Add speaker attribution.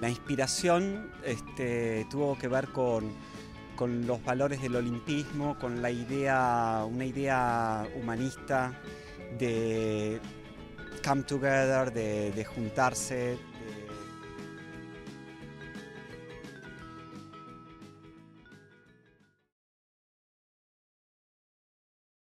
Speaker 1: La inspiración este, tuvo que ver con, con los valores del olimpismo, con la idea, una idea humanista de come together, de juntarse,